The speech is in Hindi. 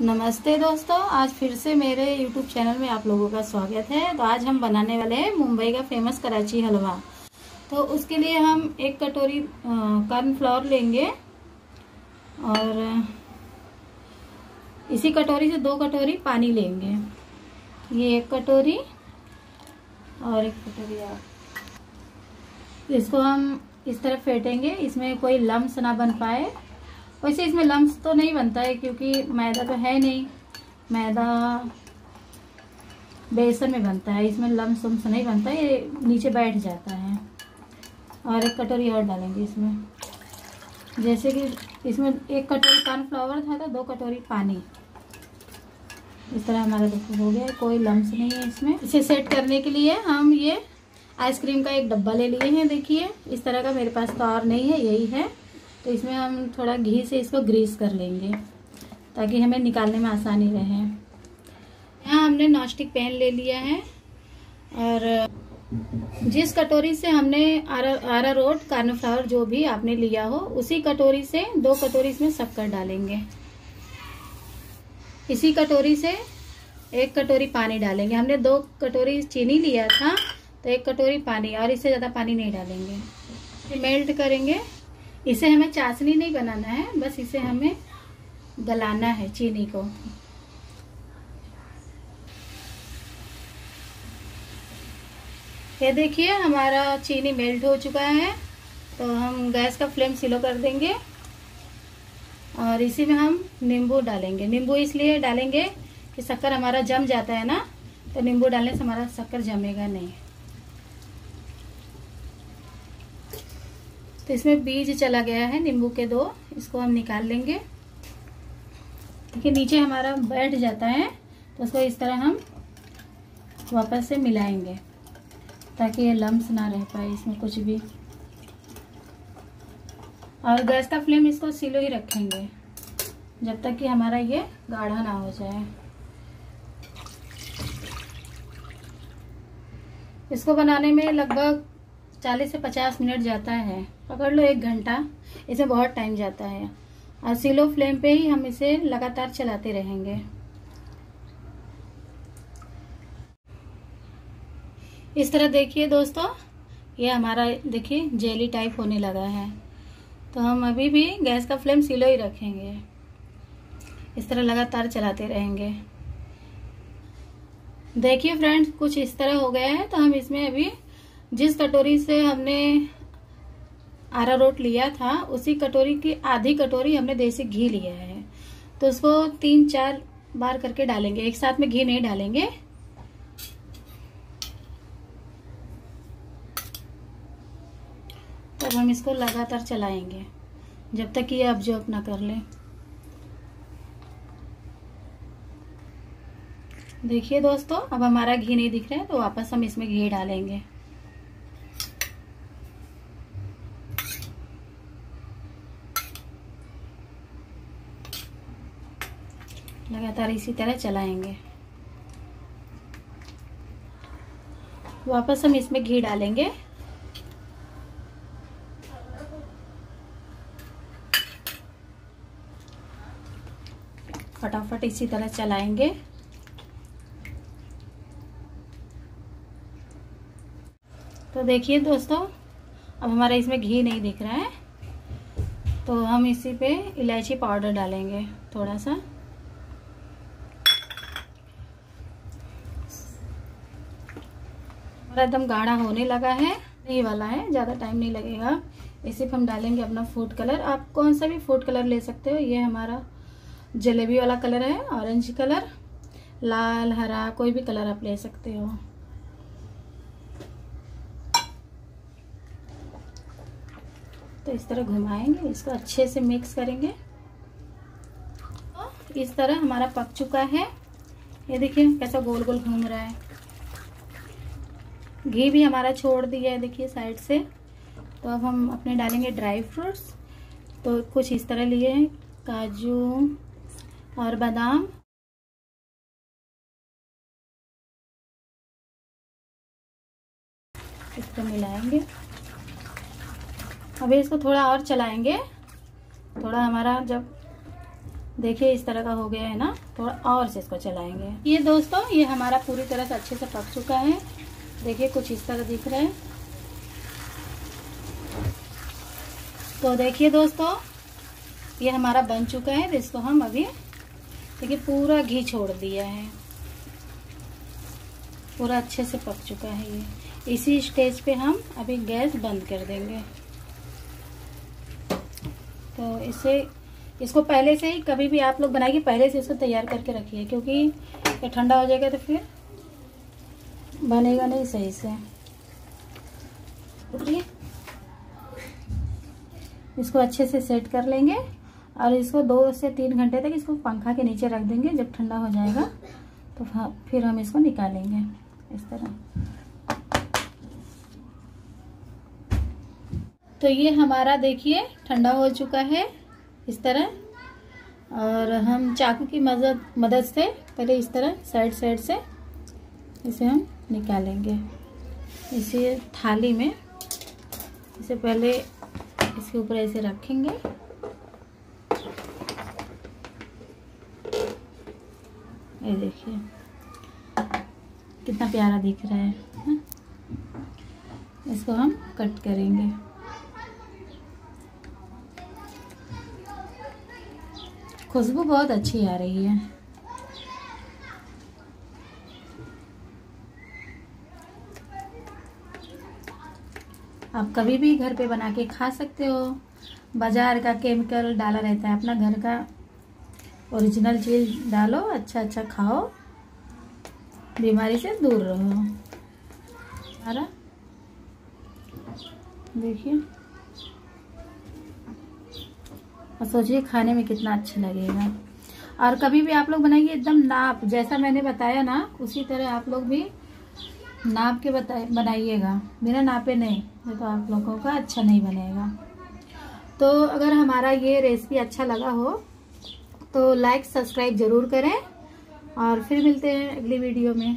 नमस्ते दोस्तों, आज फिर से मेरे YouTube चैनल में आप लोगों का स्वागत है। तो आज हम बनाने वाले हैं मुंबई का फ़ेमस कराची हलवा। तो उसके लिए हम एक कटोरी कॉर्न फ्लावर लेंगे और इसी कटोरी से दो कटोरी पानी लेंगे। ये एक कटोरी और एक कटोरी और। इसको हम इस तरह फेंटेंगे, इसमें कोई लम्स ना बन पाए। वैसे इसमें लम्स तो नहीं बनता है, क्योंकि मैदा तो है नहीं। मैदा बेसन में बनता है, इसमें लम्स वम्स नहीं बनता, ये नीचे बैठ जाता है। और एक कटोरी और डालेंगे इसमें। जैसे कि इसमें एक कटोरी कॉर्नफ्लावर था तो दो कटोरी पानी। इस तरह हमारा देखो हो गया, कोई लम्स नहीं है इसमें। इसे सेट करने के लिए हम ये आइसक्रीम का एक डब्बा ले लिए हैं, देखिए। इस तरह का मेरे पास तो और नहीं है, यही है। तो इसमें हम थोड़ा घी से इसको ग्रीस कर लेंगे, ताकि हमें निकालने में आसानी रहे। यहाँ हमने नॉस्टिक पैन ले लिया है, और जिस कटोरी से हमने आरा आरा रोट कार्नफ्लावर जो भी आपने लिया हो, उसी कटोरी से दो कटोरी इसमें शक्कर डालेंगे। इसी कटोरी से एक कटोरी पानी डालेंगे। हमने दो कटोरी चीनी लिया था तो एक कटोरी पानी, और इससे ज़्यादा पानी नहीं डालेंगे। मेल्ट करेंगे। इसे हमें चाशनी नहीं बनाना है, बस इसे हमें गलाना है चीनी को। ये देखिए, हमारा चीनी मेल्ट हो चुका है तो हम गैस का फ्लेम स्लो कर देंगे और इसी में हम नींबू डालेंगे। नींबू इसलिए डालेंगे कि शक्कर हमारा जम जाता है ना तो नींबू डालने से हमारा शक्कर जमेगा नहीं। तो इसमें बीज चला गया है, नींबू के दो, इसको हम निकाल लेंगे। देखिए, नीचे हमारा बैठ जाता है तो उसको इस तरह हम वापस से मिलाएँगे, ताकि ये लम्ब ना रह पाए इसमें कुछ भी। और गैस का फ्लेम इसको सिलो ही रखेंगे, जब तक कि हमारा ये गाढ़ा ना हो जाए। इसको बनाने में लगभग 40 से 50 मिनट जाता है। पकड़ लो एक घंटा। इसे बहुत टाइम जाता है। और सिलो फ्लेम पे ही हम इसे लगातार चलाते रहेंगे। इस तरह देखिए दोस्तों, ये हमारा, देखिए जेली टाइप होने लगा है। तो हम अभी भी गैस का फ्लेम सिलो ही रखेंगे। इस तरह लगातार चलाते रहेंगे। देखिए फ्रेंड्स कुछ इस तरह हो गया है तो हम इसमें अभी जिस कटोरी से हमने आरा रोट लिया था, उसी कटोरी की आधी कटोरी हमने देसी घी लिया है। तो उसको तीन, चार बार करके डालेंगे। एक साथ में घी नहीं डालेंगे। तब हम इसको लगातार चलाएँगे, जब तक ये अब्जॉर्ब ना कर ले। देखिए दोस्तों, अब हमारा घी नहीं दिख रहा है तो वापस हम इसमें घी डालेंगे। लगातार इसी तरह चलाएँगे। वापस हम इसमें घी डालेंगे। फटाफट इसी तरह चलाएँगे। तो देखिए दोस्तों, अब हमारा इसमें घी नहीं दिख रहा है तो हम इसी पे इलायची पाउडर डालेंगे थोड़ा सा। हमारा एकदम गाढ़ा होने लगा है। नहीं वाला है, ज़्यादा टाइम नहीं लगेगा। इसी पर हम डालेंगे अपना फ़ूड कलर आप कौन सा भी फ़ूड कलर ले सकते हो। ये हमारा जलेबी वाला कलर है ऑरेंज कलर लाल, हरा, कोई भी कलर आप ले सकते हो। तो इस तरह घुमाएँगे, इसको अच्छे से मिक्स करेंगे। तो इस तरह हमारा पक चुका है। ये देखिए, कैसा गोल गोल घूम रहा है। घी भी हमारा छोड़ दिया है देखिए साइड से। तो अब हम अपने डालेंगे ड्राई फ्रूट्स। तो कुछ इस तरह लिए हैं, काजू और बादाम। इसको मिलाएँगे। अभी इसको थोड़ा और चलाएँगे। थोड़ा हमारा जब देखिए इस तरह का हो गया है ना थोड़ा और से इसको चलाएँगे। ये दोस्तों, ये हमारा पूरी तरह से अच्छे से पक चुका है। देखिए, कुछ इस तरह दिख रहा है। तो देखिए दोस्तों, ये हमारा बन चुका है, इसको हम अभी, देखिए, पूरा घी छोड़ दिया है। पूरा अच्छे से पक चुका है ये। इसी स्टेज पे हम अभी गैस बंद कर देंगे। तो इसे, इसको पहले से ही कभी भी आप लोग बनाइए, पहले से इसको तैयार करके रखिए, क्योंकि ये ठंडा हो जाएगा तो फिर बनेगा नहीं सही से। इसको अच्छे से सेट कर लेंगे और इसको दो से तीन घंटे तक इसको पंखा के नीचे रख देंगे, जब ठंडा हो जाएगा। तो फिर हम इसको निकालेंगे इस तरह। तो ये हमारा देखिए, ठंडा हो चुका है इस तरह। और हम चाकू की मदद मदद से पहले इस तरह साइड साइड से इसे हम निकालेंगे। इसे थाली में, इसे पहले इसके ऊपर ऐसे रखेंगे। ये देखिए, कितना प्यारा दिख रहा है? इसको हम कट करेंगे। खुशबू बहुत अच्छी आ रही है। आप कभी भी घर पे बना के खा सकते हो। बाज़ार का केमिकल डाला रहता है अपना घर का। ओरिजिनल चीज़ डालो अच्छा अच्छा खाओ। बीमारी से दूर रहो। हमारा देखिए। और सोचिए खाने में कितना अच्छा लगेगा। और कभी भी आप लोग बनाइए, एकदम नाप, जैसा मैंने बताया ना, उसी तरह आप लोग भी नाप के बताए, बनाइएगा। बिना नापे नहीं तो आप लोगों का अच्छा नहीं बनेगा। तो अगर हमारा ये रेसिपी अच्छा लगा हो तो लाइक सब्सक्राइब ज़रूर करें, और फिर मिलते हैं अगली वीडियो में।